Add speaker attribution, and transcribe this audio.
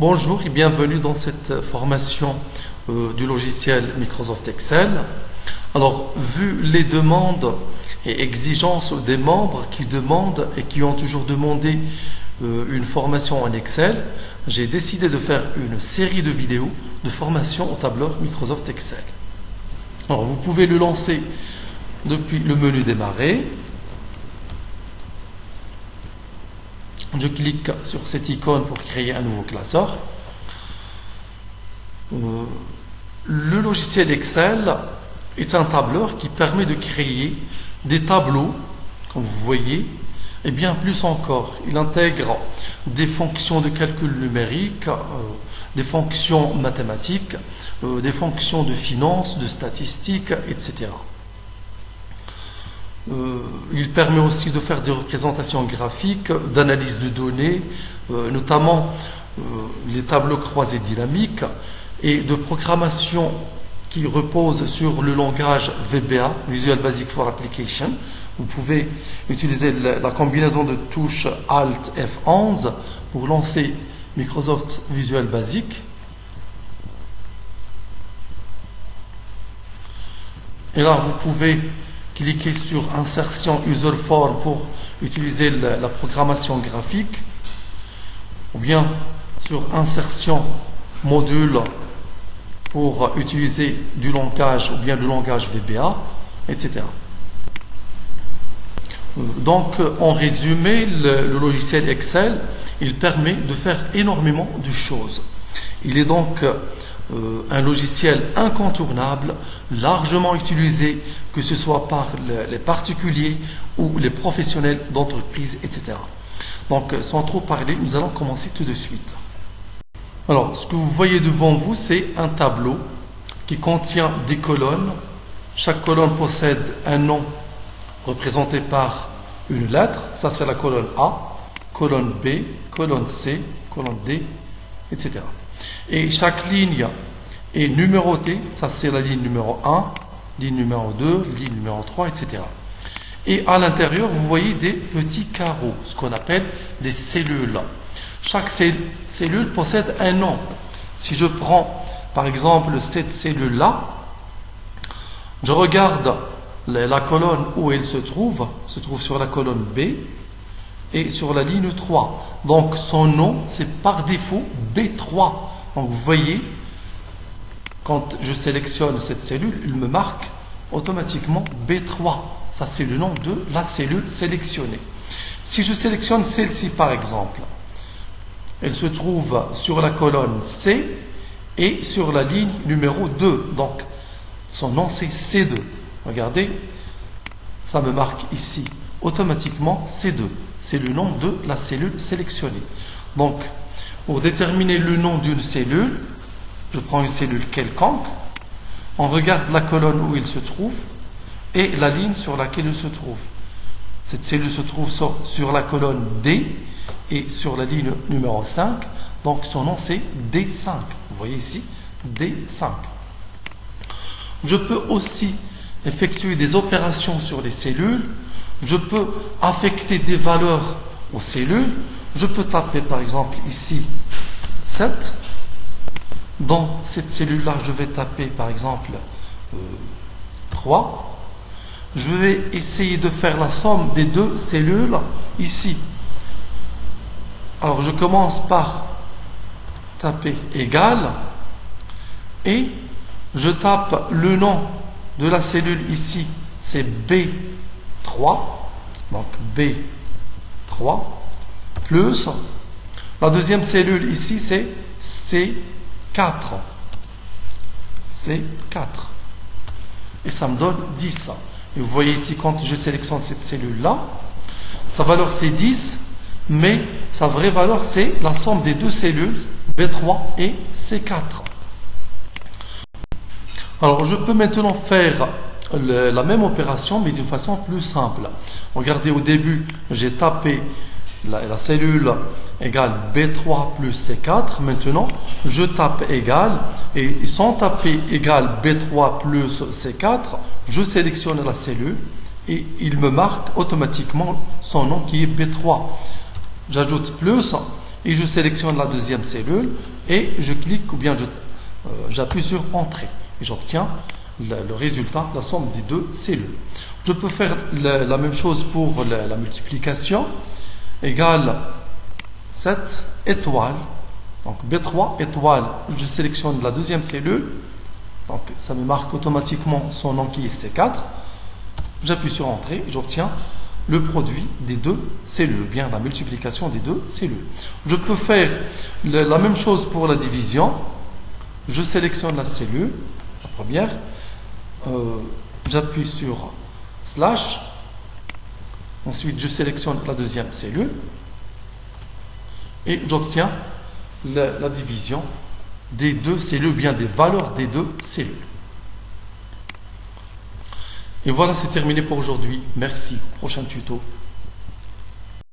Speaker 1: Bonjour et bienvenue dans cette formation euh, du logiciel Microsoft Excel. Alors, vu les demandes et exigences des membres qui demandent et qui ont toujours demandé euh, une formation en Excel, j'ai décidé de faire une série de vidéos de formation au tableur Microsoft Excel. Alors, vous pouvez le lancer depuis le menu démarrer Je clique sur cette icône pour créer un nouveau classeur. Euh, le logiciel Excel est un tableur qui permet de créer des tableaux, comme vous voyez, et bien plus encore. Il intègre des fonctions de calcul numérique, euh, des fonctions mathématiques, euh, des fonctions de finance, de statistiques, etc. Euh, il permet aussi de faire des représentations graphiques, d'analyse de données, notamment les tableaux croisés dynamiques et de programmation qui repose sur le langage VBA, Visual Basic for Application. Vous pouvez utiliser la, combinaison de touches Alt F11 pour lancer Microsoft Visual Basic. Et là, vous pouvez cliquez sur Insertion User Form pour utiliser la, programmation graphique, ou bien sur Insertion Module pour utiliser du langage ou bien le langage VBA, etc. Euh, donc, en résumé, le, logiciel Excel, il permet de faire énormément de choses. Il est donc euh, un logiciel incontournable, largement utilisé, que ce soit par les particuliers ou les professionnels d'entreprise, etc. Donc, sans trop parler, nous allons commencer tout de suite. Alors, ce que vous voyez devant vous, c'est un tableau qui contient des colonnes. Chaque colonne possède un nom représenté par une lettre. Ça, c'est la colonne A, colonne B, colonne C, colonne D, etc. Et chaque ligne est numérotée. Ça, c'est la ligne numéro 1, ligne numéro 2, ligne numéro 3, etc. Et à l'intérieur, vous voyez des petits carreaux, ce qu'on appelle des cellules. Chaque cellule possède un nom. Si je prends, par exemple, cette cellule-là, je regarde la colonne où elle se trouve, se trouve sur la colonne B et sur la ligne 3. Donc son nom, c'est par défaut B3. Donc vous voyez, quand je sélectionne cette cellule, il me marque automatiquement B3. Ça, c'est le nom de la cellule sélectionnée. Si je sélectionne celle-ci, par exemple, elle se trouve sur la colonne C et sur la ligne numéro 2. Donc, son nom, c'est C2. Regardez, ça me marque ici automatiquement C2. C'est le nom de la cellule sélectionnée. Donc, pour déterminer le nom d'une cellule, je prends une cellule quelconque, on regarde la colonne où il se trouve et la ligne sur laquelle il se trouve. Cette cellule se trouve sur, la colonne D et sur la ligne numéro 5, donc son nom c'est D5. Vous voyez ici, D5. Je peux aussi effectuer des opérations sur les cellules, je peux affecter des valeurs aux cellules, je peux taper par exemple ici 7. Dans cette cellule-là, je vais taper par exemple 3. Euh, je vais essayer de faire la somme des deux cellules ici. Alors je commence par taper égal et je tape le nom de la cellule ici, c'est B3. Donc B3 plus la deuxième cellule ici, c'est C4. C4. Et ça me donne 10. Et vous voyez ici, quand je sélectionne cette cellule-là, sa valeur c'est 10, mais sa vraie valeur c'est la somme des deux cellules, B3 et C4. Alors je peux maintenant faire la même opération, mais d'une façon plus simple. Regardez, au début, j'ai tapé la, cellule égale B3 plus C4. Maintenant, je tape égal et sans taper égal B3 plus C4, je sélectionne la cellule et il me marque automatiquement son nom qui est B3. J'ajoute plus et je sélectionne la deuxième cellule et je clique ou bien euh, j'appuie sur Entrée et j'obtiens le, résultat, la somme des deux cellules. Je peux faire la, même chose pour la, multiplication égale 7 étoiles. Donc B3 étoiles, je sélectionne la deuxième cellule. Donc ça me marque automatiquement son nom qui est C4. J'appuie sur Entrée j'obtiens le produit des deux cellules, bien la multiplication des deux cellules. Je peux faire la même chose pour la division. Je sélectionne la cellule, euh, j'appuie sur slash, ensuite je sélectionne la deuxième cellule et j'obtiens la, la division des deux cellules, bien des valeurs des deux cellules. Et voilà, c'est terminé pour aujourd'hui. Merci. Prochain tuto.